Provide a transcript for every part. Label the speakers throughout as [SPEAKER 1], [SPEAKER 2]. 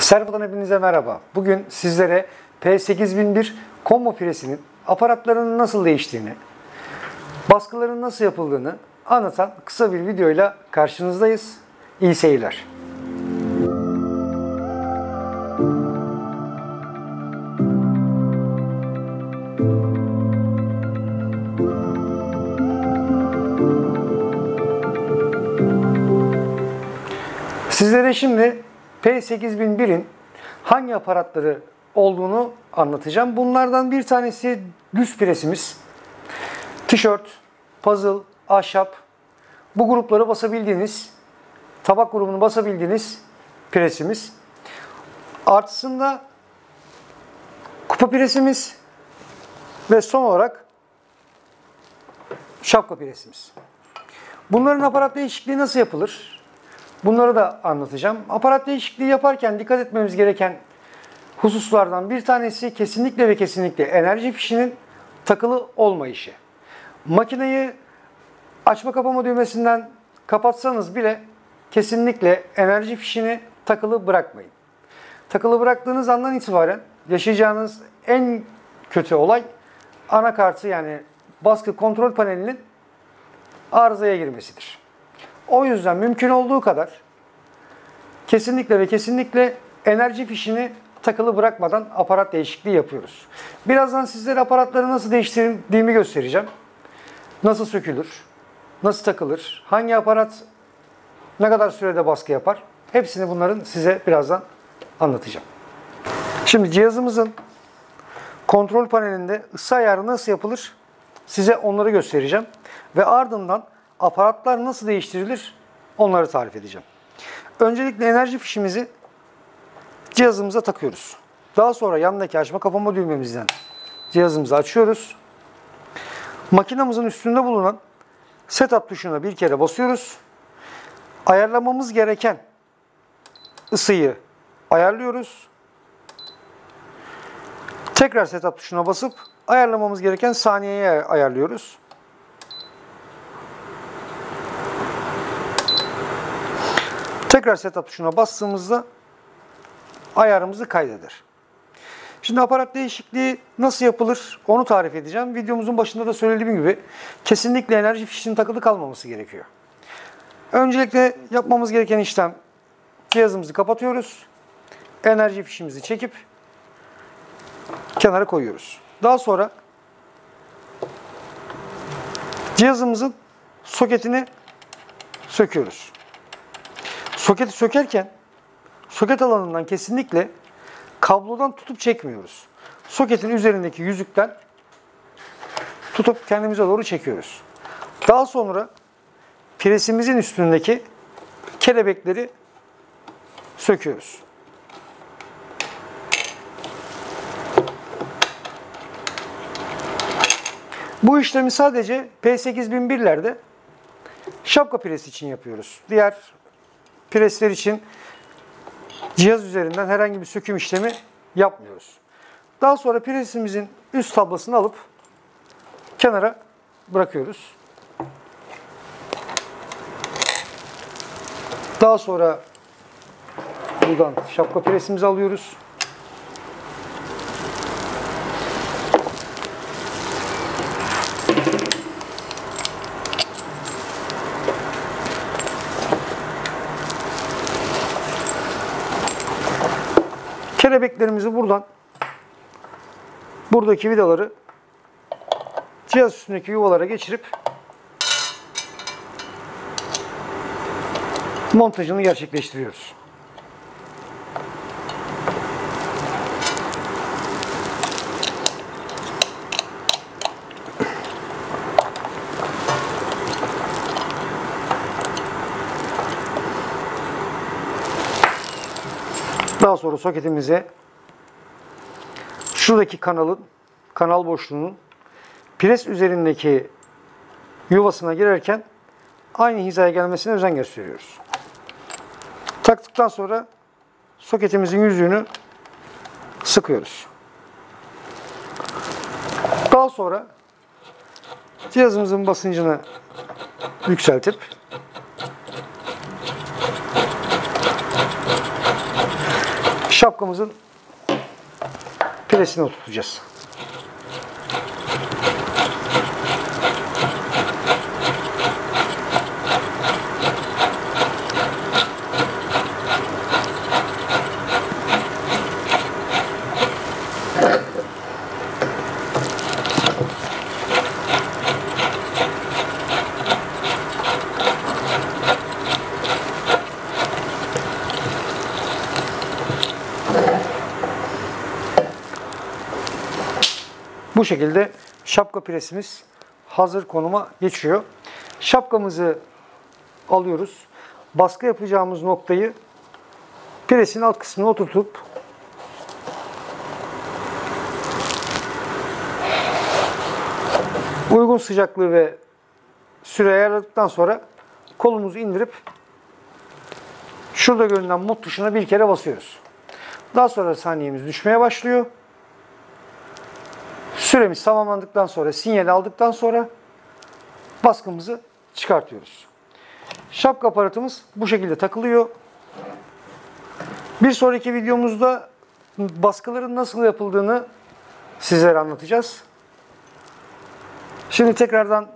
[SPEAKER 1] Servo'dan hepinize merhaba. Bugün sizlere P8001 combo presinin aparatlarının nasıl değiştiğini, baskıların nasıl yapıldığını anlatan kısa bir videoyla karşınızdayız. İyi seyirler. Sizlere şimdi P8001'in hangi aparatları olduğunu anlatacağım. Bunlardan bir tanesi düz presimiz. Tişört, puzzle, ahşap bu grupları basabildiğiniz, tabak grubunu basabildiğiniz presimiz. Artısında kupa presimiz ve son olarak şapka presimiz. Bunların aparat değişikliği nasıl yapılır? Bunları da anlatacağım. Aparat değişikliği yaparken dikkat etmemiz gereken hususlardan bir tanesi kesinlikle ve kesinlikle enerji fişinin takılı olmayışı. Makineyi açma kapama düğmesinden kapatsanız bile kesinlikle enerji fişini takılı bırakmayın. Takılı bıraktığınız andan itibaren yaşayacağınız en kötü olay anakartı yani baskı kontrol panelinin arızaya girmesidir. O yüzden mümkün olduğu kadar kesinlikle ve kesinlikle enerji fişini takılı bırakmadan aparat değişikliği yapıyoruz. Birazdan sizlere aparatları nasıl değiştirdiğimi göstereceğim. Nasıl sökülür, nasıl takılır, hangi aparat ne kadar sürede baskı yapar. Hepsini bunların size birazdan anlatacağım. Şimdi cihazımızın kontrol panelinde ısı ayarı nasıl yapılır size onları göstereceğim. Ve ardından aparatlar nasıl değiştirilir onları tarif edeceğim. Öncelikle enerji fişimizi cihazımıza takıyoruz. Daha sonra yanındaki açma kapama düğmemizden cihazımızı açıyoruz. Makinamızın üstünde bulunan setup tuşuna bir kere basıyoruz. Ayarlamamız gereken ısıyı ayarlıyoruz. Tekrar setup tuşuna basıp ayarlamamız gereken saniyeye ayarlıyoruz. Tekrar setup tuşuna bastığımızda ayarımızı kaydeder. Şimdi aparat değişikliği nasıl yapılır onu tarif edeceğim. Videomuzun başında da söylediğim gibi kesinlikle enerji fişinin takılı kalmaması gerekiyor. Öncelikle yapmamız gereken işlem cihazımızı kapatıyoruz. Enerji fişimizi çekip kenara koyuyoruz. Daha sonra cihazımızın soketini söküyoruz. Soketi sökerken soket alanından kesinlikle kablodan tutup çekmiyoruz. Soketin üzerindeki yüzükten tutup kendimize doğru çekiyoruz. Daha sonra presimizin üstündeki kelebekleri söküyoruz. Bu işlemi sadece P8001'lerde şapka presi için yapıyoruz. Diğer presler için cihaz üzerinden herhangi bir söküm işlemi yapmıyoruz. Daha sonra presimizin üst tablasını alıp kenara bırakıyoruz. Daha sonra buradan şapka presimizi alıyoruz. Kelebeklerimizi buradan buradaki vidaları cihaz üstündeki yuvalara geçirip montajını gerçekleştiriyoruz. Daha sonra soketimize şuradaki kanalın, kanal boşluğunun pres üzerindeki yuvasına girerken aynı hizaya gelmesine özen gösteriyoruz. Taktıktan sonra soketimizin yüzüğünü sıkıyoruz. Daha sonra cihazımızın basıncını yükseltip şapkamızın piresini oturtacağız. Bu şekilde şapka presimiz hazır konuma geçiyor. Şapkamızı alıyoruz. Baskı yapacağımız noktayı presin alt kısmına oturtup uygun sıcaklığı ve süre ayarladıktan sonra kolumuzu indirip şurada görünen mod tuşuna bir kere basıyoruz. Daha sonra saniyemiz düşmeye başlıyor. Süremiz tamamlandıktan sonra, sinyal aldıktan sonra baskımızı çıkartıyoruz. Şapka aparatımız bu şekilde takılıyor. Bir sonraki videomuzda baskıların nasıl yapıldığını sizlere anlatacağız. Şimdi tekrardan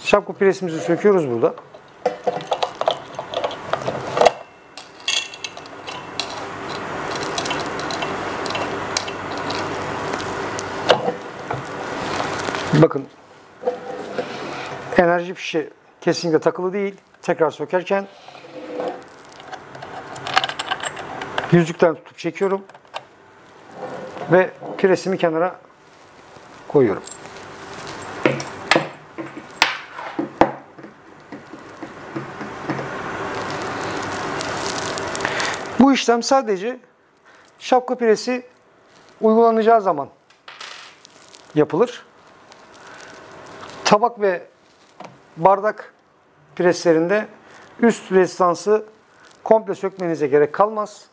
[SPEAKER 1] şapka presimizi söküyoruz burada. Bakın enerji fişi kesinlikle takılı değil. Tekrar sökerken yüzükten tutup çekiyorum ve presimi kenara koyuyorum. Bu işlem sadece şapka piresi uygulanacağı zaman yapılır. Tabak ve bardak preslerinde üst rezistansı komple sökmenize gerek kalmaz.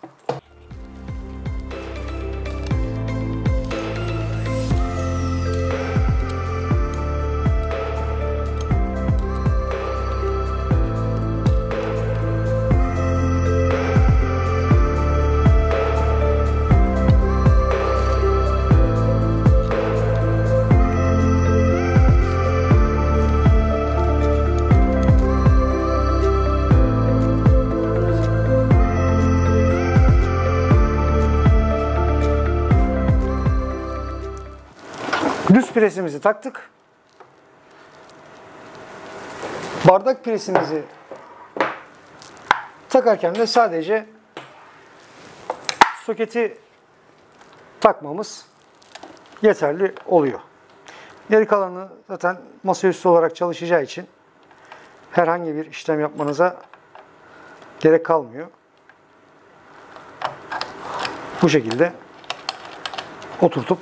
[SPEAKER 1] Düz presimizi taktık. Bardak presimizi takarken de sadece soketi takmamız yeterli oluyor. Geri kalanı zaten masaüstü olarak çalışacağı için herhangi bir işlem yapmanıza gerek kalmıyor. Bu şekilde oturtup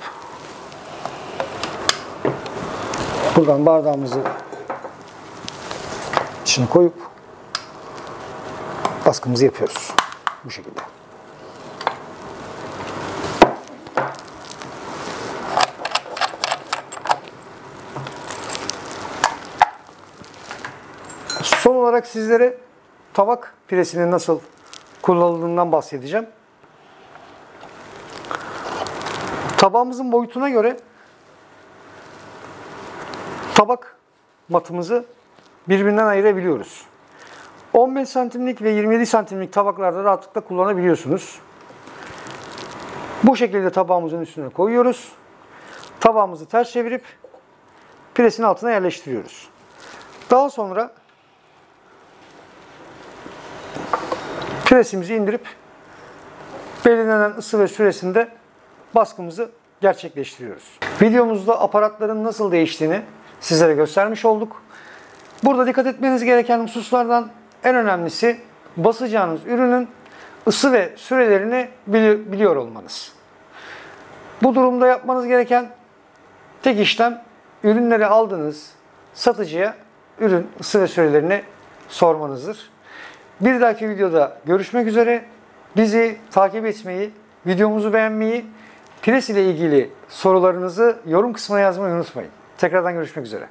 [SPEAKER 1] Buradan bardağımızı içine koyup baskımızı yapıyoruz. Bu şekilde. Son olarak sizlere tabak piresinin nasıl kullanıldığından bahsedeceğim. Tabağımızın boyutuna göre tabak matımızı birbirinden ayırabiliyoruz. 15 santimlik ve 27 santimlik tabaklarda rahatlıkla kullanabiliyorsunuz. Bu şekilde tabağımızın üstüne koyuyoruz. Tabağımızı ters çevirip presin altına yerleştiriyoruz. Daha sonra presimizi indirip belirlenen ısı ve süresinde baskımızı gerçekleştiriyoruz. Videomuzda aparatların nasıl değiştiğini sizlere göstermiş olduk. Burada dikkat etmeniz gereken hususlardan en önemlisi basacağınız ürünün ısı ve sürelerini biliyor olmanız. Bu durumda yapmanız gereken tek işlem ürünleri aldığınız satıcıya ürün ısı ve sürelerini sormanızdır. Bir dahaki videoda görüşmek üzere. Bizi takip etmeyi, videomuzu beğenmeyi, Pires ile ilgili sorularınızı yorum kısmına yazmayı unutmayın. Tekrardan görüşmek üzere.